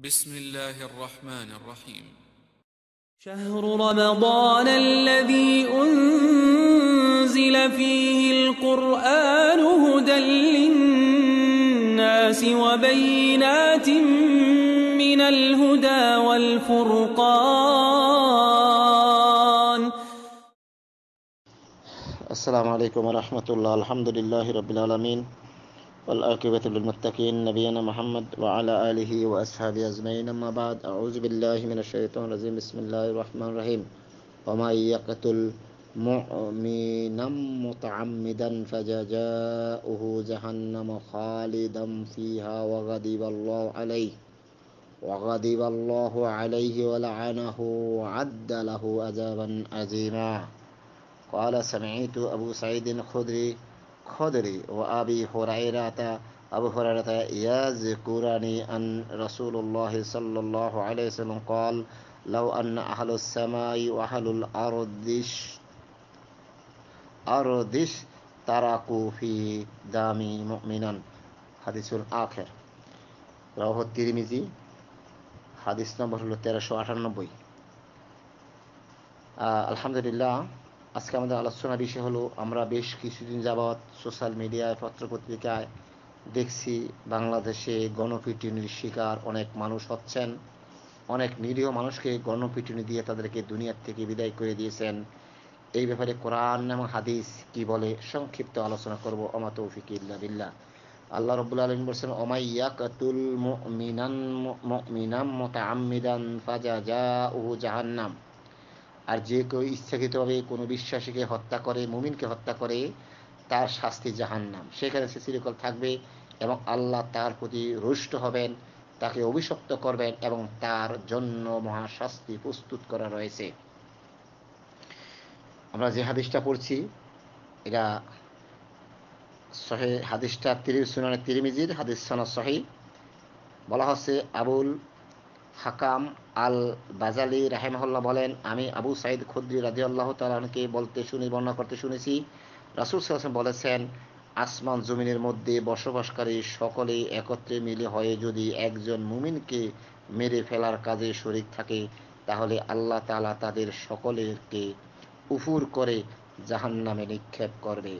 بسم الله الرحمن الرحيم. شهر رمضان الذي أنزل فيه القرآن هدى للناس وبينات من الهدى والفرقان. السلام عليكم ورحمة الله. الحمد لله رب العالمين. والآكبة للمتقين نبينا محمد وعلى آله وأصحابه أجمعين. أما بعد أعوذ بالله من الشيطان الرجيم. بسم الله الرحمن الرحيم. وما يقتل مؤمنا متعمدا فجزاؤه جهنم خالدا فيها وغضب الله عليه وغضب الله عليه ولعنه وعد له عذابا عظيما قال سمعت أبو سعيد الخدري خدري وأبي هريرة أبو هريرة يذكرني أن رسول الله صلى الله عليه وسلم قال لو أن أهل السماء وأهل الأرض أرض تركوا في دامي مؤمنا حديث آخر رواه الترمذي হাদিস নম্বর হলো তেরোশো আটানব্বই আলহামদুলিল্লাহ আজকে আমাদের আলোচনা বিষয় হলো, আমরা বেশ কিছুদিন যাবৎ সোশ্যাল মিডিয়ায় পত্রপত্রিকায় দেখছি, বাংলাদেশে গণপিটুনির শিকার অনেক মানুষ হচ্ছেন। অনেক নিরীহ মানুষকে গণপিটুনি দিয়ে তাদেরকে দুনিয়ার থেকে বিদায় করে দিয়েছেন। এই ব্যাপারে কোরআন এবং হাদিস কি বলে সংক্ষিপ্ত আলোচনা করব অমা তৌফিক ইল্লা বিল্লাহ। আল্লাহ রব্বুল আলম বলছেন ওমাইয়া কাতুল মিনান মিনাম মোতামিদান ফাজা যা উহু জাহান্নাম। আর যে কেউ ইচ্ছাকৃতভাবে কোনো বিশ্বাসীকে হত্যা করে, মুমিনকে হত্যা করে, তার শাস্তি জাহান্নাম। সেখানে সে চিরকাল থাকবে এবং আল্লাহ তার প্রতি রুষ্ট হবেন, তাকে অভিশপ্ত করবেন এবং তার জন্য মহাশাস্তি প্রস্তুত করা রয়েছে। আমরা যে হাদিসটা পড়ছি, এটা সহে হাদিসটা তিরিশ সুনানে তিরিমিজির হাদিস সনা সহি। বলা হচ্ছে আবুল হাকাম আল বাজালি রাহেমহল্লা বলেন, আমি আবু সাইদ খুদ্রি রাজি আল্লাহ তালকে বলতে শুনি, বর্ণনা করতে শুনেছি। রাসুল সাল্লাম বলেছেন, আসমান জমিনের মধ্যে বসবাসকারী সকলে একত্রে মিলে হয়ে যদি একজন মুমিনকে মেরে ফেলার কাজে শরিক থাকে, তাহলে আল্লাহ তালা তাদের সকলেরকে উফুর করে জাহান নামে নিক্ষেপ করবে।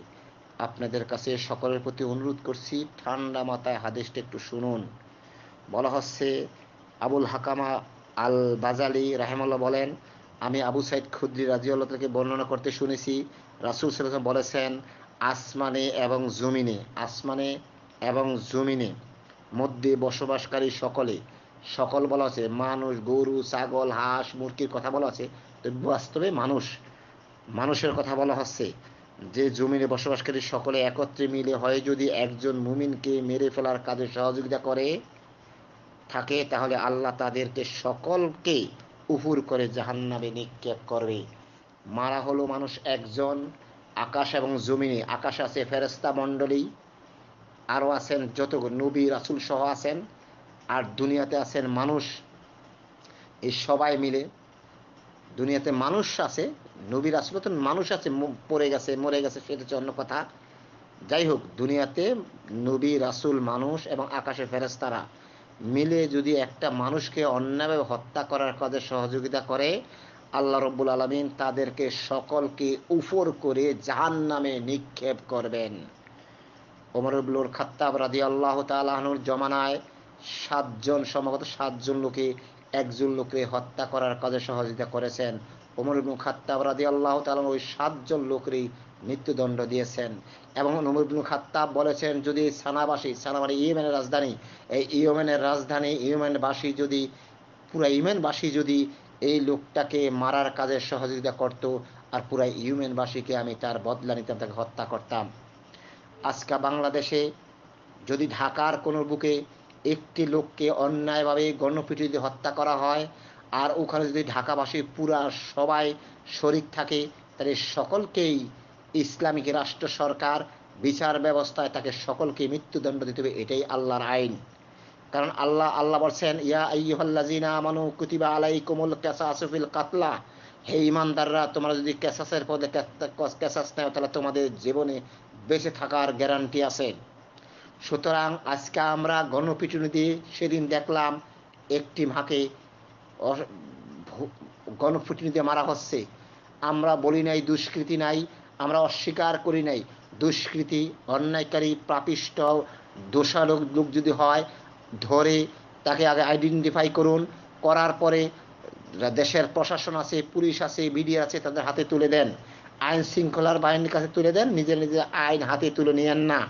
আপনাদের কাছে সকলের প্রতি অনুরোধ করছি, ঠান্ডা মাথায় হাদিসটা একটু শুনুন। বলা হচ্ছে, আবুল হাকামা আল বাজালি রাহেমাল্লাহ বলেন, আমি আবু সাইদ খুদ্রি রাজিউল্লাহ বর্ণনা করতে শুনেছি, রাসুল সাল্লাম বলেছেন, আসমানে এবং জমিনে, আসমানে এবং জমিনে মধ্যে বসবাসকারী সকলে, সকল বলা আছে, মানুষ, গরু, ছাগল, হাঁস, মুরগির কথা বলা আছে তো বাস্তবে মানুষ, মানুষের কথা বলা হচ্ছে, যে জমিনে বসবাসকারী সকলে একত্রে মিলে হয় যদি একজন মুমিনকে মেরে ফেলার কাজে সহযোগিতা করে। থাকে, তাহলে আল্লাহ তাদেরকে সকলকে উপুর করে জাহান্নামে নিক্ষেপ করবে। মারা হলো মানুষ একজন, আকাশ এবং জমিনে। আকাশ আছে ফেরেস্তা মণ্ডলী, আরও আছেন যত নবী, রাসুল সহ আছেন, আর দুনিয়াতে আছেন মানুষ। এই সবাই মিলে দুনিয়াতে মানুষ আছে, নবী, রাসুল, তো মানুষ আছে পড়ে গেছে, মরে গেছে সেটা হচ্ছে অন্য কথা। যাই হোক, দুনিয়াতে নবী, রাসুল, মানুষ এবং আকাশে ফেরেস্তারা মিলে যদি একটা মানুষকে অন্যায়ভাবে হত্যা করার কাজে সহযোগিতা করে, আল্লাহ রব্বুল আলমিন তাদেরকে সকলকে উপর করে জাহান নামে নিক্ষেপ করবেন। ওমরুল খাত্তাব রাজি আল্লাহ তালাহনুর জমানায় সাতজন সম্ভবত সাতজন লোকে একজন লোকে হত্যা করার কাজে সহযোগিতা করেছেন। ওমর খাত্তাব রাজি আল্লাহ তালন ওই সাতজন লোকেরই মৃত্যুদণ্ড দিয়েছেন। এবং ওমর ইবনু খাত্তাব বলেছেন, যদি সানাবাসী সানা মানে ইয়েমেনের রাজধানী, এই ইয়েমেনের রাজধানী ইয়েমেনবাসী যদি, পুরা ইয়েমেনবাসী যদি এই লোকটাকে মারার কাজে সহযোগিতা করত, আর পুরা ইউমেনবাসীকে আমি তার বদলা নিতাম, তাকে হত্যা করতাম। আজকে বাংলাদেশে যদি ঢাকার কোনো বুকে একটি লোককে অন্যায়ভাবে গণপিটুনিতে হত্যা করা হয়, আর ওখানে যদি ঢাকাবাসী পুরা সবাই শরিক থাকে, তাহলে সকলকেই ইসলামিক রাষ্ট্র সরকার বিচার ব্যবস্থায় তাকে সকলকে মৃত্যুদণ্ড দিতে হবে, এটাই আল্লাহর আইন। কারণ আল্লাহ আল্লাহ বলছেন, ইয়া আইয়ুহাল্লাযিনা আমানু কুতিবা আলাইকুমুল কিসাসুফিল কাতলা। হে ইমানদাররা, তোমরা যদি ক্যাসাসের পদে কেসাস নেও, তাহলে তোমাদের জীবনে বেঁচে থাকার গ্যারান্টি আছে। সুতরাং আজকে আমরা গণপিটুনি দিয়ে সেদিন দেখলাম, একটি মাকে গণফুটিনি দিয়ে মারা হচ্ছে। আমরা বলি নাই, দুষ্কৃতি নাই আমরা অস্বীকার করি নাই। দুষ্কৃতি, অন্যায়কারী প্রাপিষ্ট দোষারোগ লোক যদি হয়, ধরে তাকে আগে আইডেন্টিফাই করুন। করার পরে দেশের প্রশাসন আছে, পুলিশ আছে মিডিয়া আছে, তাদের হাতে তুলে দেন। আইন শৃঙ্খলার বাহিনীর কাছে তুলে দেন নিজে নিজে আইন হাতে তুলে নিয়েন না।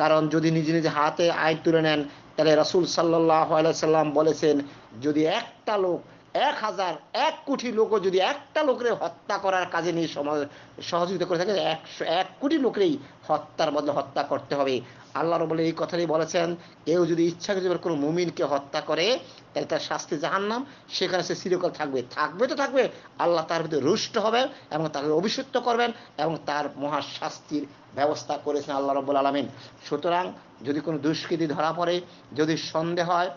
কারণ যদি নিজে নিজে হাতে আইন তুলে নেন, তাহলে রাসূল সাল্লাহ সাল্লাম বলেছেন, যদি একটা লোক এক হাজার এক কোটি লোকও যদি একটা লোকের হত্যা করার কাজে নিয়ে সমাজ- সহযোগিতা করে থাকে, একশো, এক কোটি লোকেরই হত্যার বদলে হত্যা করতে হবে। আল্লাহ বলে এই কথাটাই বলেছেন, কেউ যদি ইচ্ছা করে কোনো মুমিনকে হত্যা করে, তাহলে তার শাস্তি জাহান্নাম, সেখানে সে চিরকাল থাকবে। থাকবে তো থাকবে, আল্লাহ তার ভিতরে রুষ্ট হবেন এবং তাকে অভিষিক্ত করবেন এবং তার মহা শাস্তির ব্যবস্থা করেছেন আল্লাহ রব্বুল আলমিন। সুতরাং যদি কোনো দুষ্কৃতি ধরা পড়ে, যদি সন্দেহ হয়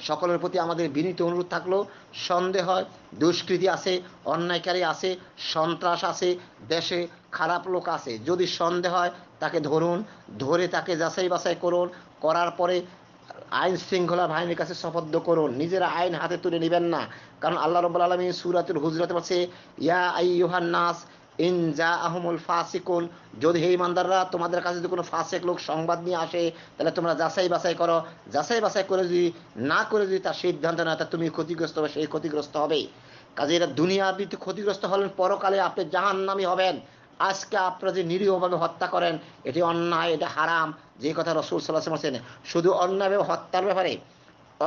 সকলের প্রতি আমাদের বিনীত অনুরোধ থাকল, সন্দেহ হয়, দুষ্কৃতি আছে, অন্যায়কারী আছে, সন্ত্রাস আছে, দেশে খারাপ লোক আছে। যদি সন্দেহ হয়, তাকে ধরুন, ধরে তাকে যাচাই বাছাই করুন, করার পরে আইন শৃঙ্খলা বাহিনীর কাছে সপদ্দ করুন। নিজেরা আইন হাতে তুলে নেবেন না। কারণ আল্লাহ রব্বুল আলমী সুরাতুল হুজরাতে বলছে, ইয়া আইয়ুহান নাস ইন যা আহমুল ফাসিকুন। যদি হে ইমানদাররা, তোমাদের কাছে যদি কোনো ফাসেক লোক সংবাদ নিয়ে আসে, তাহলে তোমরা যাচাই বাছাই করো। যাচাই বাছাই করে যদি, না করে যদি তার সিদ্ধান্ত না তা তুমি ক্ষতিগ্রস্ত হবে সেই ক্ষতিগ্রস্ত হবে। কাজে এরা দুনিয়াবিতে ক্ষতিগ্রস্ত হলেন, পরকালে আপনি জাহান্নামী হবেন। আজকে আপনারা যে নিরীহভাবে হত্যা করেন, এটি অন্যায়, এটা হারাম। যে কথা রসুল সাল্লাহ বলছেন, শুধু অন্যায়ভাবে হত্যার ব্যাপারে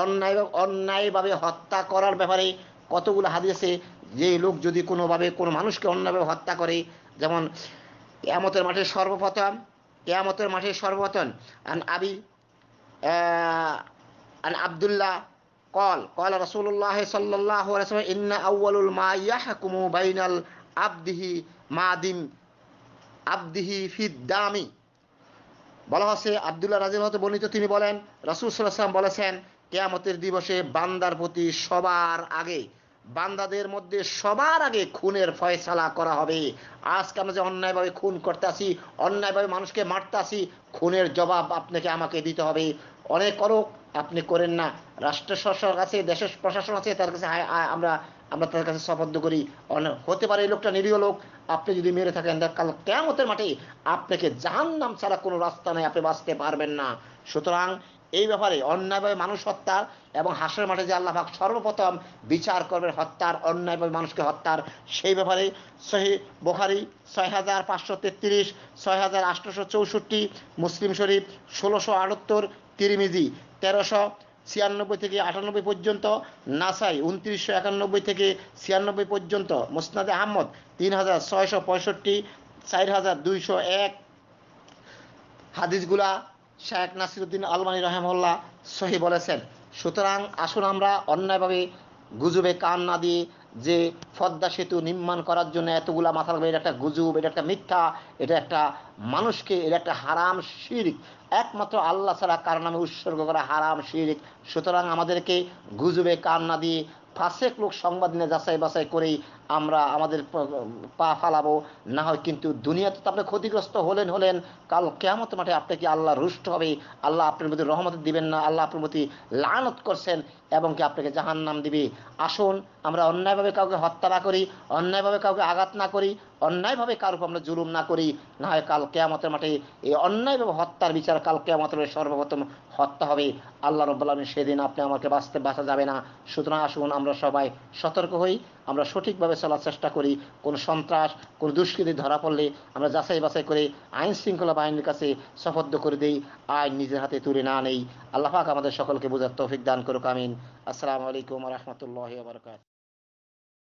অন্যায় অন্যায়ভাবে হত্যা করার ব্যাপারে কতগুলো হাদিসে যে লোক যদি কোনোভাবে কোনো মানুষকে অন্যভাবে হত্যা করে, যেমন কেয়ামতের মাঠে সর্বপ্রথম, কেয়ামতের মাঠে সর্বপ্রথম আবি আন আবদুল্লাহ, কল কল রসুল্লাহ সাল্লাহ ইন্না আউ্বালুল মা ইয়াহকুমু বাইনাল আবদিহি মাদিম আবদিহি ফিদ্দামি বলা হচ্ছে, আবদুল্লাহ রাজিল হতে বর্ণিত, তিনি বলেন, রাসুল সাল্লাম বলেছেন, কেয়ামতের দিবসে বান্দার প্রতি সবার আগে বান্দাদের মধ্যে সবার আগে খুনের ফয়সালা করা হবে। আজকে আমরা যে অন্যায়ভাবে খুন করতে আসি অন্যায়ভাবে মানুষকে মারতে আসি খুনের জবাব আপনাকে আমাকে দিতে হবে। অনেক করুক, আপনি করেন না। রাষ্ট্র শাসক আছে, দেশের প্রশাসন আছে, তার কাছে আমরা আমরা তাদের কাছে শপথ করি। হতে পারে এই লোকটা নিরীহ লোক, আপনি যদি মেরে থাকেন কাল কেমতের মাঠে আপনাকে জাহান নাম ছাড়া কোনো রাস্তা নেই, আপনি বাঁচতে পারবেন না। সুতরাং এই ব্যাপারে অন্যায়ভাবে মানুষ হত্যার এবং হাসের মাঠে যে আল্লাহ পাক সর্বপ্রথম বিচার করবেন হত্যার, অন্যায়ভাবে মানুষকে হত্যার, সেই ব্যাপারে সহি বোখারি ছয় হাজার পাঁচশো তেত্রিশ ছয় হাজার আটশোশো চৌষট্টি, মুসলিম শরীফ ষোলোশো আটাত্তর, তিরিমিজি তেরোশো ছিয়ানব্বই থেকে আটানব্বই পর্যন্ত, নাসাই উনত্রিশশো একানব্বই থেকে ছিয়ানব্বই পর্যন্ত, মুসনাদে আহমদ তিন হাজার ছয়শো পঁয়ষট্টি চার হাজার দুইশো এক। হাদিসগুলা শেখ নাসিরুদ্দিন আলমানি রহমল্লা সহি বলেছেন, সুতরাং আসুন আমরা অন্যায়ভাবে গুজবে কান না দিয়ে যে পদ্মা সেতু নির্মাণ করার জন্য এতগুলা মাথা লাগবে এটা একটা গুজব, এটা একটা মিথ্যা, এটা একটা মানুষকে, এটা একটা হারাম শিরিক। একমাত্র আল্লাহ ছাড়া কার নামে উৎসর্গ করা হারাম শিরিক। সুতরাং আমাদেরকে গুজবে কান না দিয়ে ফাঁসেক লোক সংবাদ নিয়ে যাচাই বাছাই করেই আমরা আমাদের পা ফালাবো। না হয় কিন্তু দুনিয়াতে তো আপনি ক্ষতিগ্রস্ত হলেন হলেন। কাল কেয়ামত মাঠে আপনাকে আল্লাহ রুষ্ট হবে। আল্লাহ আপনার প্রতি রহমত দিবেন না, আল্লাহ আপনার প্রতি লানত করছেন এবং কি আপনাকে জাহান নাম দিবে। আসুন, আমরা অন্যায়ভাবে কাউকে হত্যা না করি, অন্যায়ভাবে কাউকে আঘাত না করি, অন্যায়ভাবে কারোর আমরা জুলুম না করি। না হয় কাল কেয়ামতের মাঠে এই অন্যায়ভাবে হত্যার বিচার কাল কেয়ামতের সর্বপ্রথম হত্যা হবে। আল্লাহ আলমী সেদিন আপনি আমাকে বাঁচতে বাঁচা যাবে না। সুতরাং আসুন, আমরা সবাই সতর্ক হই। আমরা সঠিকভাবে চলার চেষ্টা করি, কোনো সন্ত্রাস, কোনো দুষ্কৃতি ধরা পড়লে আমরা যাচাই বাছাই করে আইন শৃঙ্খলা বাহিনীর কাছে শপথ করে দিই, আইন নিজের হাতে তুলে না নেই। আল্লাহাক আমাদের সকলকে বোঝার তৌফিক দান করুক, আমিন। আসসালামু আলাইকুম রহমতুল্লাহ